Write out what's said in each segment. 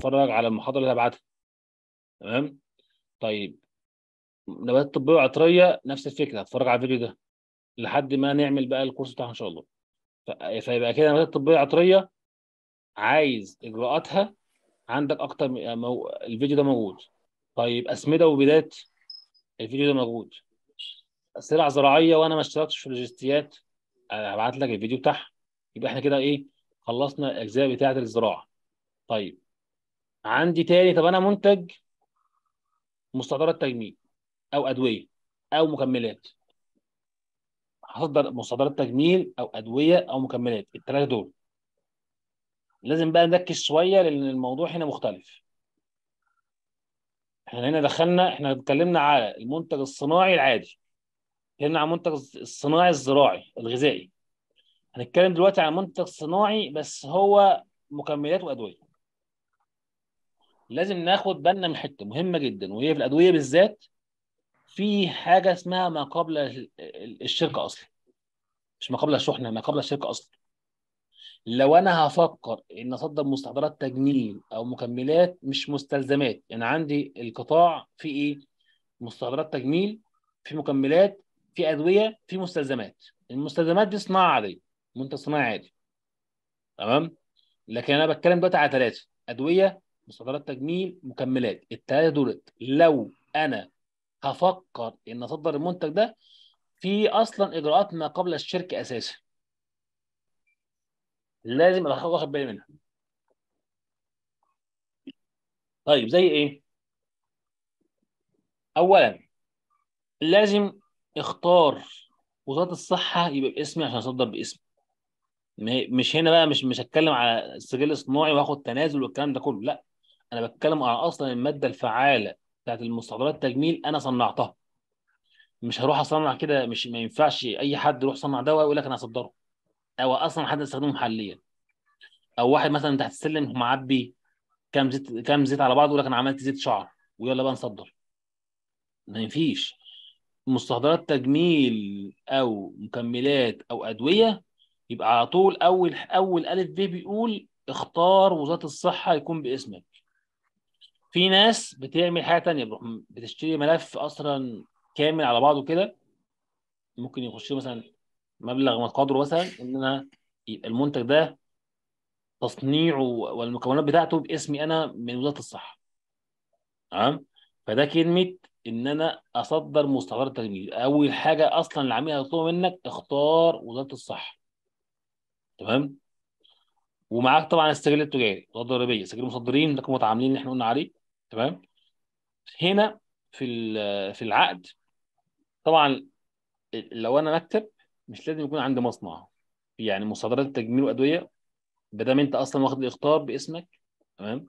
اتفرج على المحاضرة اللي هبعتها. تمام؟ طيب. نباتات طبية وعطرية نفس الفكرة هتفرج على الفيديو ده لحد ما نعمل بقى الكورس بتاعها إن شاء الله. فيبقى كده نباتات طبية وعطرية عايز إجراءاتها عندك أكتر من مو... الفيديو ده موجود. طيب أسمدة وبدات الفيديو ده موجود. سلع زراعية وأنا ما اشتركتش في اللوجستيات هبعت لك الفيديو بتاعها. يبقى إحنا كده إيه خلصنا الأجزاء بتاعة الزراعة. طيب. عندي تاني طب أنا منتج مستحضرات تجميل أو أدوية أو مكملات. هصدر مستحضرات تجميل أو أدوية أو مكملات الثلاثه دول. لازم بقى نركز شوية لأن الموضوع هنا مختلف. إحنا هنا دخلنا إحنا اتكلمنا على المنتج الصناعي العادي. اتكلمنا عن المنتج الصناعي الزراعي الغذائي. هنتكلم دلوقتي عن منتج صناعي بس هو مكملات وأدوية. لازم ناخد بالنا من حتة مهمة جدا وهي في الأدوية بالذات في حاجة اسمها ما قبل ال- ال- الشركة أصلا. مش ما قبل الشحنة ما قبل الشركة أصلا. لو أنا هفكر إن اصدر مستحضرات تجميل أو مكملات مش مستلزمات يعني عندي القطاع في إيه؟ مستحضرات تجميل في مكملات في أدوية في مستلزمات. المستلزمات دي صناعة عادية منتج صناعي عادي. تمام؟ لكن أنا بتكلم دلوقتي على ثلاثة أدوية مستحضرات تجميل مكملات. الثلاثه دولت لو أنا هفكر إن أصدر المنتج ده في أصلا اجراءات ما قبل الشركة أساسا. لازم أبقى واخد بالي منها. طيب زي إيه؟ اولا لازم اختار وزارة الصحة يبقى باسمي عشان أصدر باسمي. مش هنا بقى مش مش هتكلم على السجل الصناعي وآخد تنازل والكلام ده كله. لا أنا بتكلم على أصلا المادة الفعالة بتاعت المستحضرات التجميل أنا صنعتها. مش هروح أصنع كده مش ما ينفعش أي حد يروح يصنع دواء يقول لك أنا هصدره. أو أصلا حد يستخدمه محليا. أو واحد مثلا تحت السلم معبي كام زيت كام زيت على بعض يقول لك أنا عملت زيت شعر ويلا بقى نصدر. ما ينفيش. مستحضرات تجميل أو مكملات أو أدوية يبقى على طول أول أول ألف ب بيقول اختار وزارة الصحة يكون باسمك. في ناس بتعمل حاجة تانية بتشتري ملف أصلا كامل على بعضه كده. ممكن يخش مثلا مبلغ قدره مثلا إن أنا يبقى المنتج ده تصنيعه والمكونات بتاعته باسمي أنا من وزارة الصحة. تمام؟ فده كلمة إن أنا أصدر مستحضرات تجميل. أول حاجة أصلا العميل هيطلبها منك اختار وزارة الصحة. تمام؟ ومعاك طبعا السجل التجاري الوزاره الضريبيه سجل المصدرين رقم متعاملين اللي إحنا قلنا عليه. تمام؟ هنا في في العقد طبعا لو أنا مكتب مش لازم يكون عندي مصنع يعني مصادرات تجميل وأدوية ما دام أنت أصلا واخد الاختار باسمك تمام؟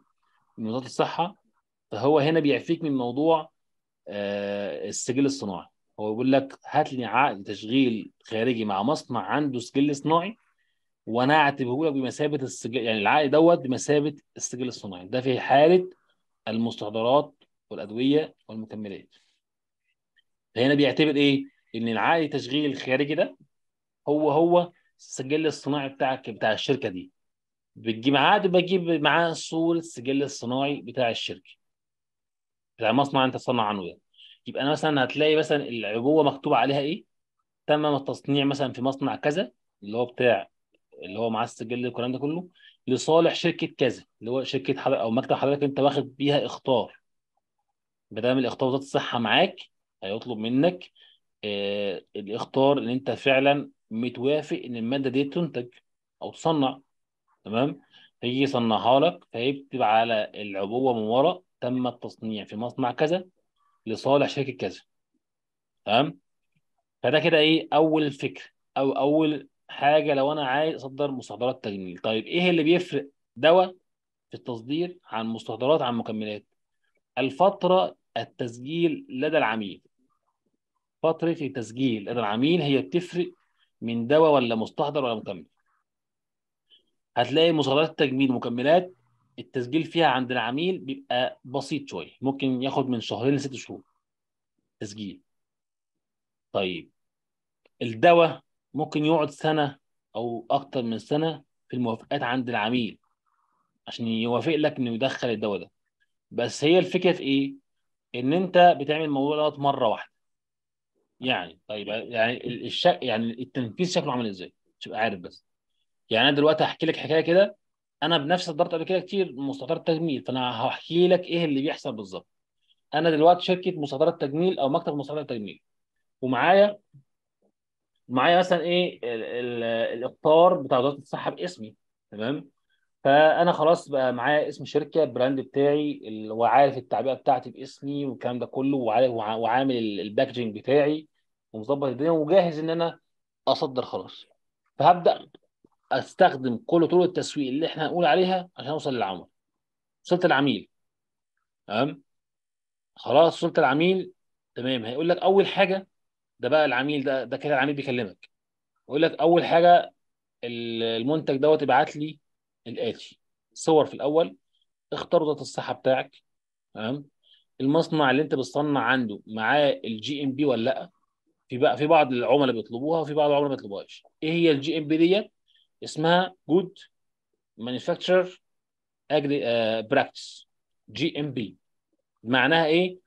من وزارة الصحة فهو هنا بيعفيك من موضوع آه، السجل الصناعي. هو بيقول لك هات لي عقد تشغيل خارجي مع مصنع عنده سجل صناعي وأنا أعتبره لك بمثابة السجل يعني العقد دوت بمثابة السجل الصناعي. ده في حالة المستحضرات والأدوية والمكملات. فهنا بيعتبر إيه؟ إن العقد التشغيل الخارجي ده هو هو السجل الصناعي بتاعك بتاع الشركة دي. بتجيب عقد بجيب معاه صورة السجل الصناعي بتاع الشركة. بتاع المصنع أنت تصنع عنه ده يبقى أنا مثلا هتلاقي مثلا العبوة مكتوب عليها إيه؟ تم التصنيع مثلا في مصنع كذا اللي هو بتاع اللي هو معاه السجل والكلام ده كله لصالح شركة كذا اللي هو شركة حضرتك أو مكتب حضرتك أنت واخد بيها إخطار. ما دام الإخطار وزارة الصحة معاك هيطلب منك آه الإخطار إن أنت فعلا متوافق إن المادة دي تنتج أو تصنع. تمام؟ فيجي يصنعها لك فيكتب على العبوة من ورا تم التصنيع في مصنع كذا لصالح شركة كذا. تمام؟ فده كده إيه؟ أول فكره أو أول حاجة لو أنا عايز أصدر مستحضرات تجميل. طيب إيه اللي بيفرق دواء في التصدير عن مستحضرات عن مكملات؟ الفترة التسجيل لدى العميل. فترة التسجيل لدى العميل هي بتفرق من دواء ولا مستحضر ولا مكمل. هتلاقي مستحضرات التجميل ومكملات التسجيل فيها عند العميل بيبقى بسيط شوية ممكن ياخد من شهرين لست شهور تسجيل. طيب الدواء ممكن يقعد سنة أو أكتر من سنة في الموافقات عند العميل عشان يوافق لك إنه يدخل الدواء ده. بس هي الفكرة في إيه؟ إن أنت بتعمل الموضوع دوت مرة واحدة. يعني طيب يعني الش... يعني التنفيذ شكله عامل إزاي؟ تبقى عارف بس. يعني أنا دلوقتي هحكي لك حكاية كده. أنا بنفسي صدرت قبل كده كتير مستحضرات تجميل فأنا هحكي لك إيه اللي بيحصل بالظبط. أنا دلوقتي شركة مستحضرات تجميل أو مكتب مستحضرات تجميل. ومعايا معايا مثلا إيه ال... ال... الإخطار بتاع وزارة الصحة باسمي تمام؟ فأنا خلاص بقى معايا اسم شركة ال brand بتاعي وعارف التعبئة بتاعتي باسمي والكلام ده كله وعامل ال- ال packaging بتاعي ومظبط الدنيا وجاهز إن أنا أصدر خلاص. فهبدأ أستخدم كل طرق التسويق اللي إحنا هنقول عليها عشان أوصل للعملاء وصلت العميل. تمام؟ خلاص وصلت العميل. تمام. هيقول لك أول حاجة ده بقى العميل ده ده كده العميل بيكلمك. يقول لك أول حاجة ال- المنتج دوت ابعت لي الآتي صور في الأول إخطار وزاره الصحة بتاعك تمام؟ المصنع اللي أنت بتصنع عنده معاه ال GMP ولا لأ؟ في بقى في بعض العملاء بيطلبوها وفي بعض العملاء ما بيطلبوهاش. إيه هي ال GMP ديت؟ اسمها good manufacture practice GMP معناها إيه؟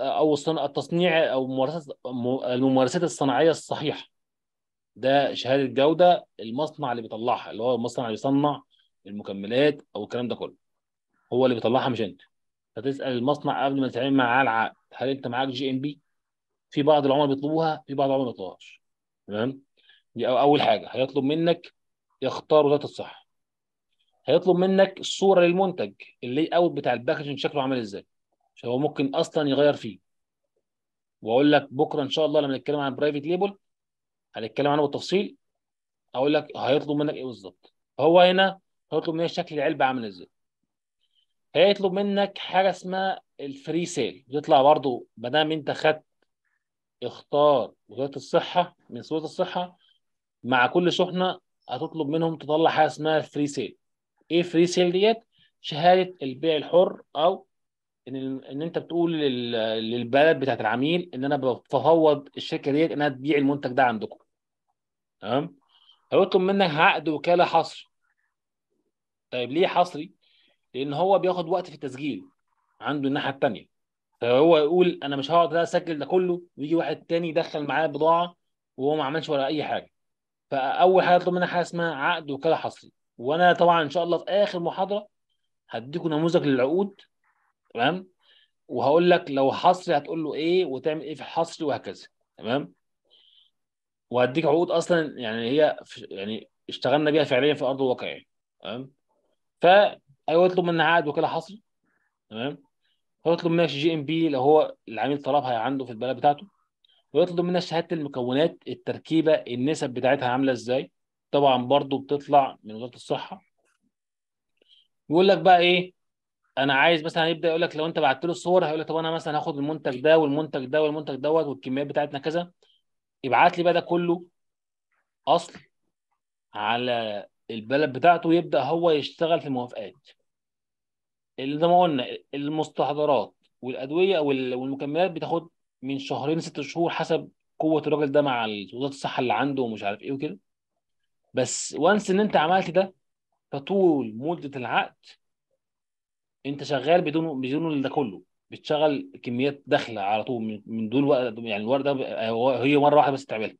أو التصنيع أو ممارسات الممارسات الصناعية الصحيحة. ده شهادة جودة المصنع اللي بيطلعها اللي هو المصنع اللي بيصنع المكملات أو الكلام ده كله. هو اللي بيطلعها مش أنت. فتسال المصنع قبل ما تتعامل معاه العقد. هل أنت معاك GMP في بعض العملاء بيطلبوها في بعض العملاء ما بيطلبوهاش. تمام؟ دي أول حاجة. هيطلب منك إخطار وزارة الصحة. هيطلب منك الصورة للمنتج ال layout بتاع ال packaging شكله عامل إزاي. هو ممكن أصلا يغير فيه. وأقول لك بكرة إن شاء الله لما نتكلم عن private label هنتكلم عنه بالتفصيل. أقول لك هيطلب منك إيه بالظبط؟ هو هنا هيطلب منك شكل العلبة عامل إزاي؟ هيطلب منك حاجة اسمها ال free sale بتطلع برضو ما دام أنت خدت إخطار وزارة الصحة من وزارة الصحة مع كل شحنه هتطلب منهم تطلع حاجة اسمها free sale إيه free sale ديت؟ شهادة البيع الحر أو إن إن أنت بتقول لل- للبلد بتاعت العميل إن أنا بفوض الشركة ديت إنها تبيع المنتج ده عندكم. تمام؟ هيطلب منك عقد وكالة حصري طيب ليه حصري؟ لأن هو بياخد وقت في التسجيل عنده الناحية الثانية فهو يقول أنا مش هقعد أسجل ده كله ويجي واحد تاني يدخل معاه بضاعة وهو ما عملش ولا أي حاجة. فأول حاجة يطلب منك حاجة اسمها عقد وكالة حصري. وأنا طبعا إن شاء الله في آخر محاضرة هديكم نموذج للعقود تمام؟ وهقول لك لو حصري هتقول له إيه وتعمل إيه في الحصري وهكذا تمام؟ وهديك عقود أصلا يعني هي يعني اشتغلنا بيها فعليا في أرض الواقع يعني تمام؟ فايوه يطلب منك عقد وكاله حصري تمام؟ هيطلب منك GMP لو هو العميل طلبها عنده في البلد بتاعته ويطلب منك شهادة المكونات التركيبة النسب بتاعتها عاملة إزاي؟ طبعا برضو بتطلع من وزارة الصحة. يقول لك بقى إيه؟ أنا عايز مثلا يبدأ يقول لك لو أنت بعت له الصور هيقول لك طب أنا مثلا هاخد المنتج ده والمنتج ده والمنتج دوت والكميات بتاعتنا كذا. ابعت لي بقى ده كله أصل على البلد بتاعته يبدأ هو يشتغل في الموافقات. اللي زي ما قلنا المستحضرات والأدوية وال- والمكملات بتاخد من شهرين ست شهور حسب قوة الراجل ده مع وزارة الصحة اللي عنده ومش عارف إيه وكده. بس وانس إن أنت عملت ده فطول مدة العقد انت شغال بدون بدون ده كله بتشغل كميات داخلة على طول من وقت يعني الورق ده بقى- هو- هي مرة واحدة بس تعملها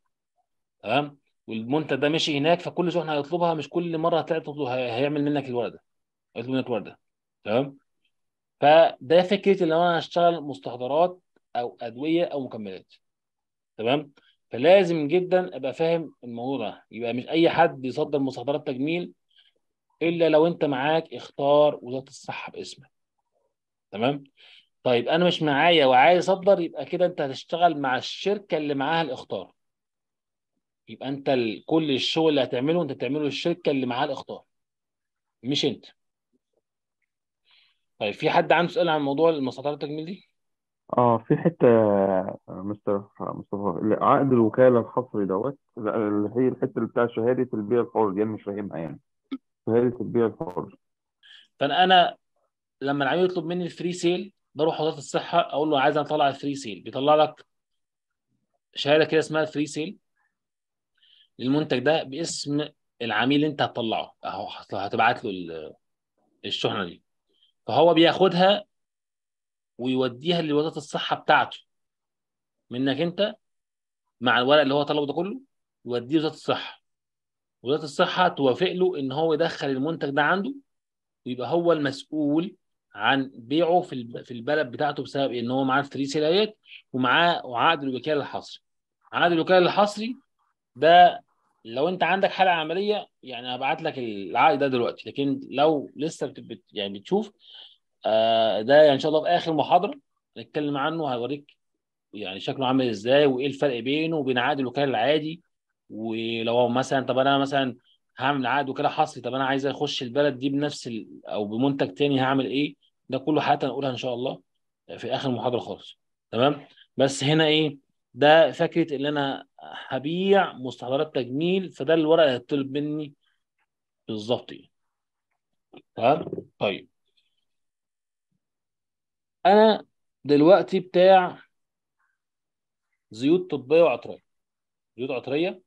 تمام؟ والمنتج ده ماشي هناك فكل شحنه هيطلبها مش كل مرة هيعمل منك الورق ده هيطلب منك الورق ده تمام؟ فده فكرة اللي أنا هشتغل مستحضرات أو أدوية أو مكملات تمام؟ فلازم جدا أبقى فاهم الموضوع ده يبقى مش أي حد يصدر مستحضرات تجميل إلا لو أنت معاك اختار وزاره الصحه باسمك. تمام؟ طيب أنا مش معايا وعايز أصدر يبقى كده أنت هتشتغل مع الشركة اللي معاها الاختار. يبقى أنت. كل الشغل اللي هتعمله أنت تعمله للشركة اللي معاها الاختار مش أنت. طيب في حد عنده سؤال عن موضوع المستحضرات التجميل دي؟ آه في حتة آه، مستر مصطفى عقد الوكالة الحصري دوت اللي هي الحتة اللي بتاع شهادة البيع الحر دي أنا مش فاهمها يعني. شهادة البيع الحر. فانا أنا لما العميل يطلب مني ال free sale بروح وزارة الصحة أقول له عايز أطلع ال free sale بيطلع لك شهادة كده اسمها free sale للمنتج ده باسم العميل اللي أنت هتطلعه. أهو هت- هتبعت له ال- الشحنة دي. فهو بياخدها ويوديها لوزارة الصحة بتاعته. منك أنت مع الورق اللي هو طلبه ده كله يوديه وزاره الصحة. وزارة الصحة توافق له إن هو يدخل المنتج ده عنده ويبقى هو المسؤول عن بيعه في في البلد بتاعته بسبب إن هو معاه الفري سيلايات ومعاه عقد الوكالة الحصري. عقد الوكالة الحصري ده لو أنت عندك حالة عملية يعني هبعت لك العقد ده دلوقتي لكن لو لسه بت يعني بتشوف آه ده يعني إن شاء الله في آخر محاضرة نتكلم عنه هوريك يعني شكله عامل إزاي وإيه الفرق بينه وبين عقد الوكالة العادي ولو مثلا طب أنا مثلا هعمل عقد وكاله حصري طب أنا عايز أخش البلد دي بنفس ال... أو بمنتج تاني هعمل إيه؟ ده كله حتى هنقولها إن شاء الله في آخر المحاضره خالص. تمام؟ بس هنا إيه؟ ده فكرة إن أنا هبيع مستحضرات تجميل فده الورق اللي هيطلب مني بالظبط إيه تمام؟ طيب. أنا دلوقتي بتاع زيوت طبية وعطرية. زيوت عطرية